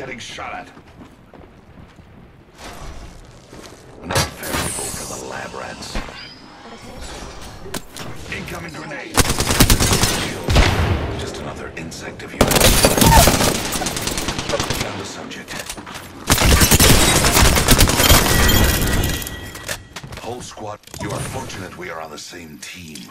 getting shot at. Not variable for the lab rats. Incoming grenade. Just another insect of yours. Found the subject. Whole squad, you are fortunate we are on the same team.